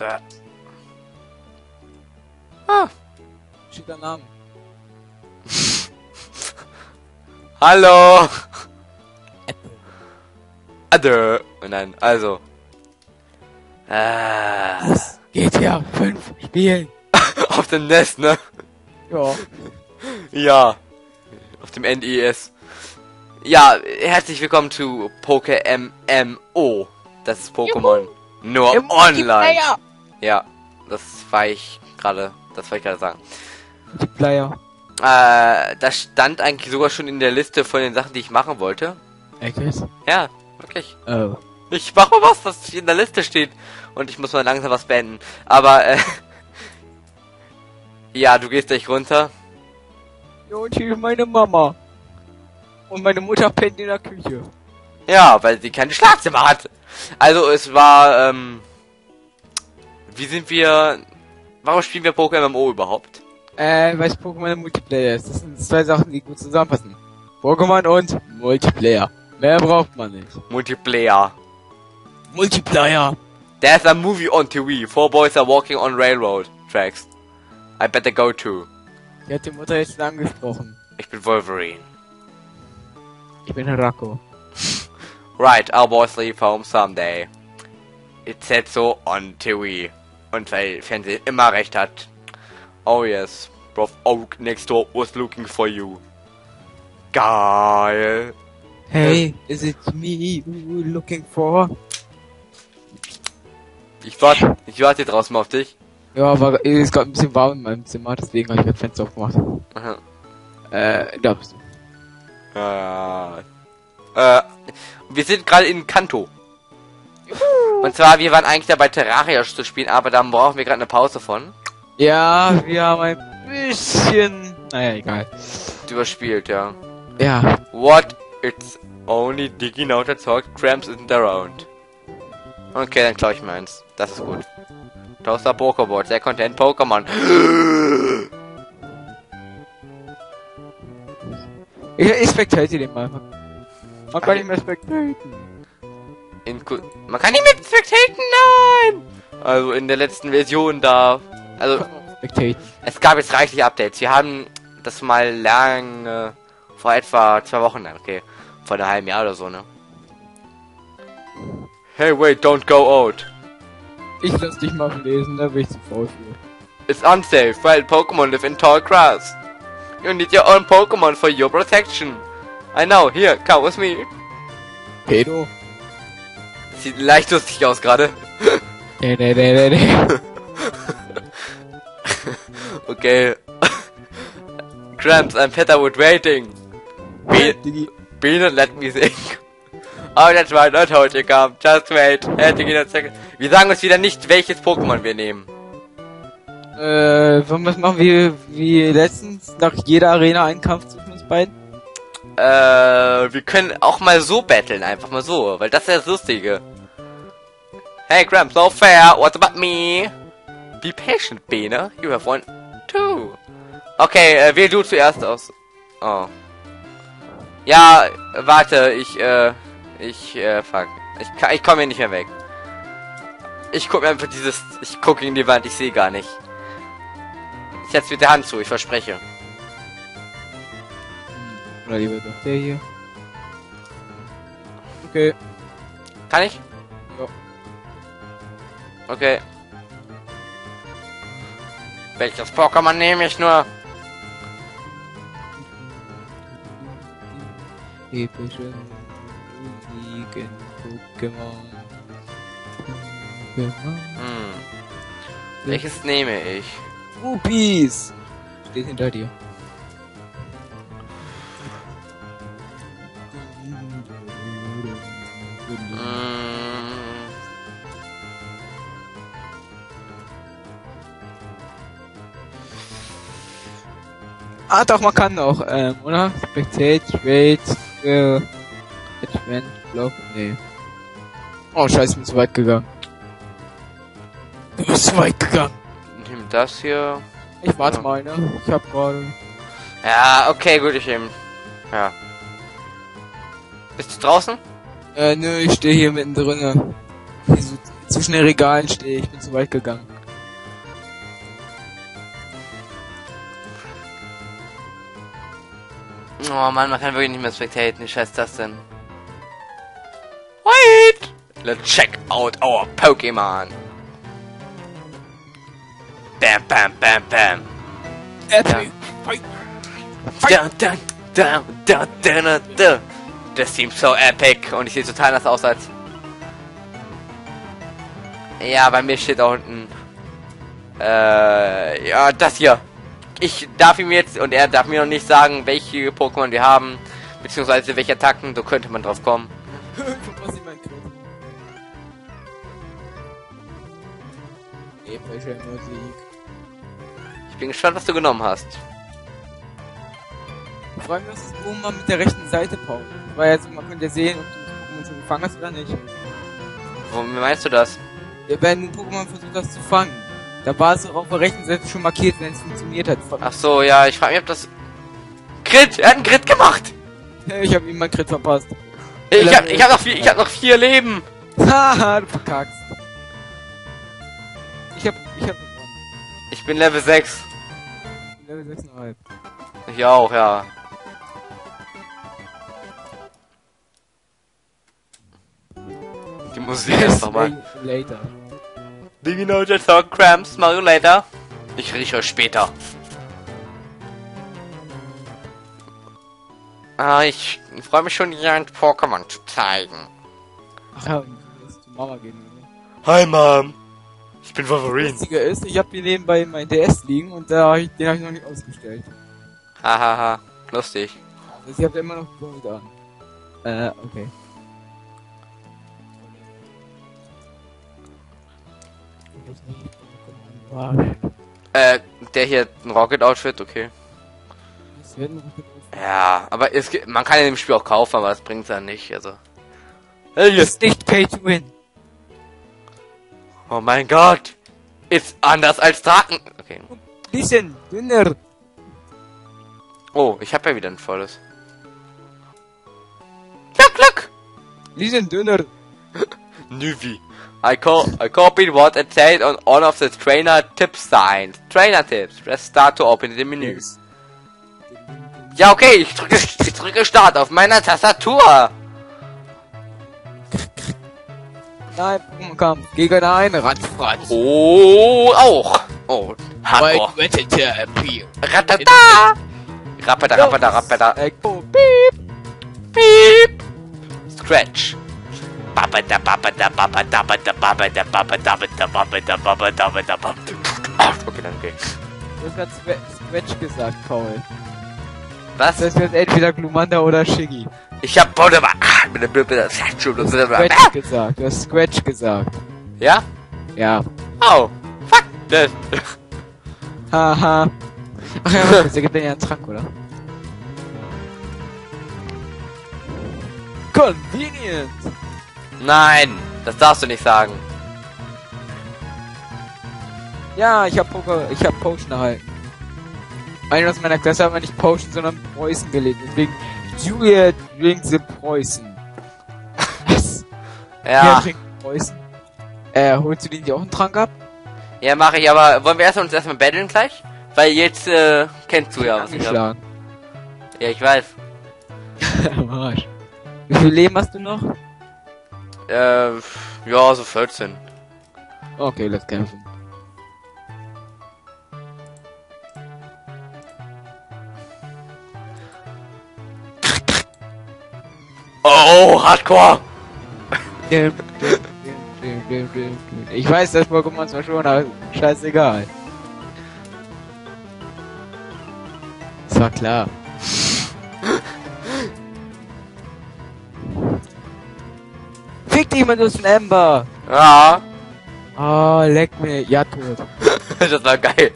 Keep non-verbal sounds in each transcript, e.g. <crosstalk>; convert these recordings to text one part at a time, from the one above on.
Da. Ah, Schicker Name. <laughs> hallo! Ade. Nein, also. Ah, GTA 5 spielen. auf dem Nest, ne? Ja. Ja. Auf dem NES. Ja, herzlich willkommen zu Poke MMO. Das ist Pokémon. Nur Im online. Ja, das war ich gerade, das wollte ich gerade sagen. Multiplayer. Äh, das stand eigentlich sogar schon in der Liste von den Sachen, die ich machen wollte. Echt? Ja, wirklich. Oh. Ich mache mal was, was in der Liste steht. Und ich muss mal langsam was beenden. Aber, äh, <laughs> ja, du gehst gleich runter. Ja, und hier ist meine Mama. Und meine Mutter pennt in der Küche. Ja, weil sie kein Schlafzimmer hat. Also, es war, ähm, wie sind wir, warum spielen wir Pokémon MMO überhaupt? Äh, weil Pokémon ein Multiplayer ist. Das sind zwei Sachen, die gut zusammenpassen. Pokémon und Multiplayer. Mehr braucht man nicht. Multiplayer. Multiplayer. There's a movie on TV. Four boys are walking on railroad tracks. I better go to. Die hat die Mutter jetzt schon angesprochen. Ich bin Wolverine. Ich bin Rako. <laughs> Right, our boys leave home someday. It said so on TV. Und weil Fernsehen immer recht hat. Oh yes, Prof Oak next door was looking for you. Geil. Hey, is it me you looking for? Ich warte, ich warte draußen mal auf dich. Ja, aber es ist gerade ein bisschen warm in meinem Zimmer, deswegen habe ich das Fenster aufgemacht. Aha. Äh, da bist du. Ja. Äh, wir sind gerade in Kanto. Und zwar, wir waren eigentlich dabei, Terraria zu spielen, aber da brauchen wir gerade eine Pause von. Ja, wir haben ein bisschen... Naja, egal. Überspielt, ja. Ja, What? It's only digging out a talk. Cramps isn't around. Okay, dann klau ich mir eins. Das ist gut. Toaster Pokéball, sehr content Pokémon. ich, ich spectate den mal. Man kann nicht mehr spectaten. In Ku Man kann nicht mit spectaten, nein! Also in der letzten Version da. Also es gab jetzt reichlich Updates. Wir haben das mal lange vor etwa zwei Wochen, okay, vor einem halben Jahr oder so, ne? Hey, wait, don't go out. Ich lass dich mal lesen, da bin ich zu faul für. It's unsafe while Pokemon live in tall grass. You need your own Pokemon for your protection. I know, here, come with me. Pedo? Sieht leicht lustig aus gerade. Nee, nee, nee, nee, nee. <laughs> Okay. Cramps, I'm fed up with waiting. Be, not let me think. Oh, that's right, not how you come. Just wait. Ending in a second. Wir sagen uns wieder nicht, welches Pokémon wir nehmen. Äh, wollen wir es machen wie, wie letztens nach jeder Arena einen Kampf zwischen uns beiden? Äh, wir können auch mal so battlen, einfach mal so, weil das ist ja das Lustige. Hey, Cramps, no fair. What about me? Be patient, Bene. You have one, too. Okay, äh, wähl du zuerst aus. Oh. Ja, warte, ich, äh, ich, äh, fuck. Ich, ich komme hier nicht mehr weg. Ich guck mir einfach dieses, ich gucke in die Wand, ich sehe gar nicht. Ich setz mit der Hand zu, ich verspreche. Oder der hier. Okay. Kann ich? Ja. Okay. Welches Pokémon nehme ich nur? Epische Musiken Pokémon. Hm. Welches nehme ich? Rupees! Steht hinter dir. Ah, doch, man kann noch, ähm, oder? Spectate, Trade, äh, Advent, Block, nee. Oh, scheiße, ich bin zu weit gegangen. Du bist zu weit gegangen. Nimm das hier. Ich warte Ja. mal, ne? Ich hab gerade. Ja, okay, gut, ich nehme. Ja. Bist du draußen? Äh, nö, ich stehe hier mittendrin. Wieso zwischen den Regalen stehe. Ich bin zu weit gegangen. Oh Mann, man kann wirklich nicht mehr spectaten. Wie scheiß das denn? Wait! Let's check out our Pokemon. Bam, bam, bam, bam. Epic. Fight. Dun, dun, dun, dun, dun, dun, dun. Das seems so epic. Und ich sehe total anders aus als... Ja, bei mir steht da unten... Äh, ja, das hier. Ich darf ihm jetzt, und er darf mir noch nicht sagen, welche Pokémon wir haben, beziehungsweise welche Attacken, so könnte man drauf kommen. Ich bin gespannt, was du genommen hast. Vor allem, was ist oben mal mit der rechten Seite, Paul? Weil jetzt, man könnte ja sehen, ob du das Pokémon schon gefangen hast oder nicht. Wie meinst du das? Ja, wenn ein Pokémon versucht hast zu fangen, da war es auch auf der rechten Seite schon markiert, wenn es funktioniert hat. Ach so, ja, ich frage mich, ob das... Crit! Er hat einen Crit gemacht! <laughs> Ich hab ihm mein Crit verpasst. Ich hab, ich hab noch vier, ich hab noch vier Leben! Haha, <laughs> du verkackst. Ich hab, ich hab gewonnen. Ich bin Level 6. Level 6,5. Ich auch, ja. Musik ist nochmal. Later. Do you know the song Cramps, Mario later? Ich rieche euch später. Ah, ich freue mich schon, dir ein Pokémon zu zeigen. Ach ja, du willst zu Mama gehen, oder? Hi, Mom. Ich bin Das Lustige ist, ich hab hier nebenbei mein DS liegen und da hab ich, den hab ich noch nicht ausgestellt. Hahaha, lustig. Also ich hab immer noch Gold an. Äh, okay. Äh, der hier ein Rocket-Outfit, okay. Das Ja, aber es gibt, man kann ja im Spiel auch kaufen, aber das bringt's ja nicht, also. Hey, jetzt. Ist nicht pay to win. Oh mein Gott. Ist anders als Draken. Okay. Listen, dünner. Oh, ich habe ja wieder ein volles. Look, look. Listen, dünner. <laughs> Nuvi. I co I copied what it said on all of the trainer tip signs. Trainer tips. Press start to open the menu. Ja, okay, ich drücke, ich drücke Start auf meiner Tastatur. Nein, Pokémon-Kampf gegen einen Radfratz. Oh, auch. Oh, Hardcore. Ratata. Rappada, rappada, rappada. Echo. Piep. Scratch. Okay, dann okay. Du hast Squetch gesagt, Paul. Was? Das wird entweder Glumanda oder Shiggy. Ich hab ah, Bonema. Squetch ah! gesagt. Du hast Squetch gesagt. Ja? Ja. Oh. Fuck. Haha. Ach ja, sie gibt denen ja einen Trank, oder? Convenient! Nein, das darfst du nicht sagen. Ja, ich hab Poker, ich hab Potion erhalten. Einer aus meiner Klasse hat aber nicht Potion, sondern Preußen gelegt. Deswegen Julia drinks the Preußen. Was? Ja, Preußen? Äh, holst du den dir auch einen Trank ab? ja mache ich, aber wollen wir erst uns erstmal battlen gleich? Weil jetzt, äh, kennst du ja, was ich hab. Ja, ich weiß. <laughs> Wie viel Leben hast du noch? Äh, ja, so 14. Okay, let's kämpfen. Oh, Hardcore! Ich weiß das Pokémon zwar schon, aber scheißegal. Das war klar. Du bist ein Ember! Ja, Oh, leck mir. Ja, tot. <laughs> das war geil.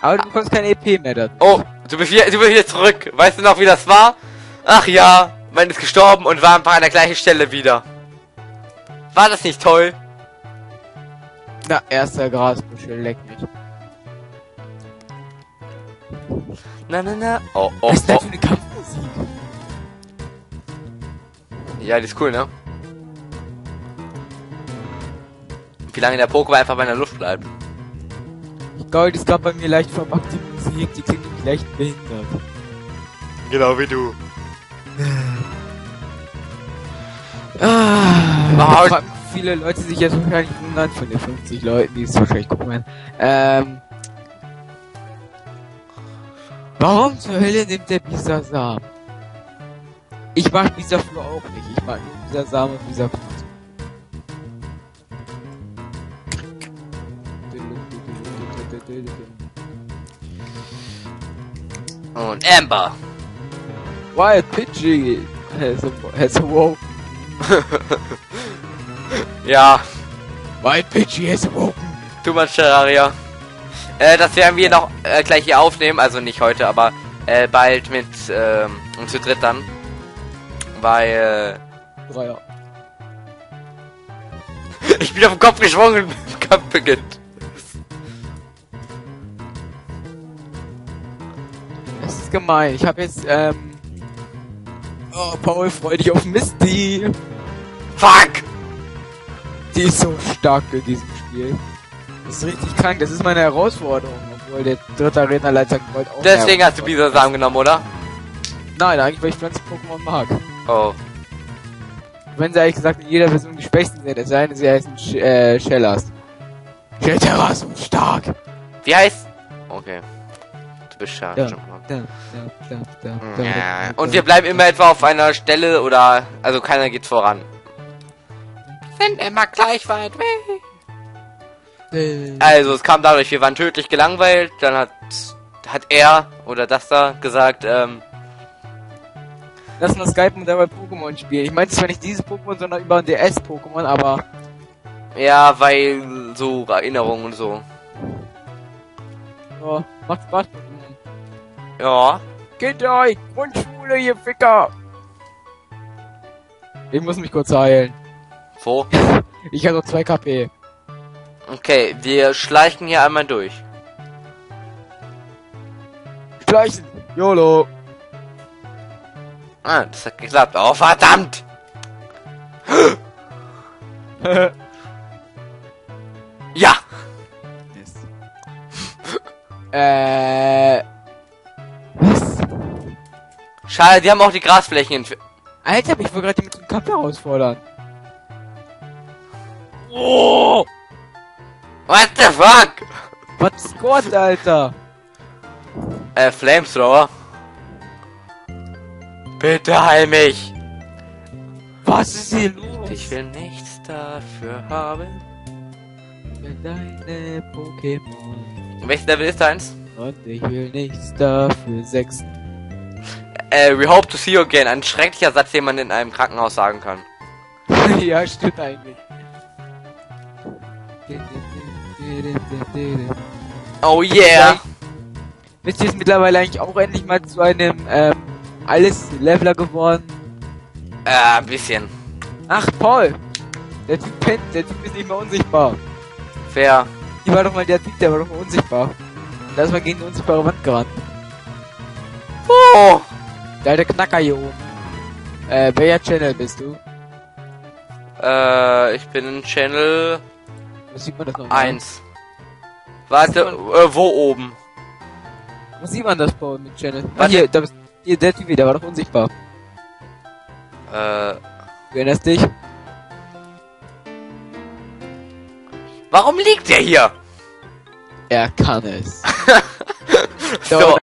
Aber du bekommst kein EP mehr dazu. Oh, du bist wieder, du bist wieder zurück. Weißt du noch, wie das war? Ach ja, man ist gestorben und war einfach an der gleichen Stelle wieder. War das nicht toll? Na, erster Grasbüschel, leck mich. Na, na, na. Oh, oh, Was ist das oh. für eine Kampfmusik? Ja, die ist cool, ne? Wie lange der Pokémon einfach bei der Luft bleibt. Gold ist gerade bei mir leicht verbuggt, die Musik, die klingt nämlich leicht behindert. Genau wie du. Ah, Wow. fragen viele Leute sich jetzt wahrscheinlich wundern von den 50 Leuten, die es wahrscheinlich gucken werden. Ähm, warum zur Hölle nimmt der Bisasam? Ich mag Bisaflor auch nicht. Ich mag nur Bisasam und Bisaflor. Und Amber. Wild Pidgey has, has awoken. <laughs> Ja, Wild Pidgey has awoken. too much Terraria. Äh, das werden wir noch äh, gleich hier aufnehmen, also nicht heute, aber äh, bald mit ähm, und zu dritt dann. Weil Dreier. <laughs> ich bin auf den Kopf geschwungen, <laughs> im Kampf beginnt. Das ist gemein. Ich habe jetzt, ähm... Oh, Paul, freu dich auf Misty. Fuck! Die ist so stark in diesem Spiel. Das ist richtig krank. Das ist meine Herausforderung. Obwohl der dritte Arena-Leiter Gold auch... Deswegen hast du Bisasam genommen, oder? Nein, eigentlich, weil ich Pflanzen-Pokémon mag. Oh. Wenn sie ehrlich gesagt in jeder Version die Schwächsten sind, es sei denn, sie heißen Sch äh, Shellas. Shelterra ist so stark. Wie heißt? Okay. Du bist schade. Ja. Da, da, da, Ja. da, Und wir bleiben immer etwa auf einer Stelle oder also keiner geht voran. Sind immer gleich weit weg. da. Also es kam dadurch, wir waren tödlich gelangweilt, dann hat hat er oder das da gesagt, ähm, Lass mal Skype und dabei Pokémon spielen. Ich meine zwar nicht dieses Pokémon, sondern über ein DS-Pokémon, aber ja, weil so Erinnerungen und so. ja, macht Spaß. Pokémon. Ja. Geht euch! Grundschule, ihr Ficker! Ich muss mich kurz heilen. Wo? <laughs> Ich habe noch 2 KP. Okay, wir schleichen hier einmal durch. Schleichen! YOLO! Ah, das hat geklappt. Oh verdammt! <laughs> Ja! äh. Was? Schade, die haben auch die Grasflächen. entf- Alter, ich wollte gerade mit dem Kampf herausfordern. Oh! What the fuck? Was scored, Alter? Äh, Flamethrower. Bitte heil mich. Was ist hier los? Ich will nichts dafür haben. für deine Pokémon. Welches Level ist deins? Und ich will nichts dafür. Sechs. Äh, we hope to see you again. Ein schrecklicher Satz, den man in einem Krankenhaus sagen kann. <laughs> ja, stimmt eigentlich. Oh yeah! Wisst ihr, ist mittlerweile eigentlich auch endlich mal zu einem, ähm, alles Leveler geworden? Äh, ein bisschen. Ach, Paul! Der Typ pennt, der Typ ist nicht mehr unsichtbar. Fair. Hier war doch mal der Typ, der war doch mal unsichtbar. Und da ist mal gegen eine unsichtbare Wand gerannt. Oh! Der alte Knacker hier oben. Äh, welcher Channel bist du? Äh, ich bin in Channel Wo sieht man das noch? 1. Warte, äh, wo oben? Wo sieht man das, Paul, mit Channel? Ah, Warte. hier, da bist, hier, der Typ, der war doch unsichtbar. Äh, Du erinnerst dich? warum liegt der hier? Er kann es. <laughs> So,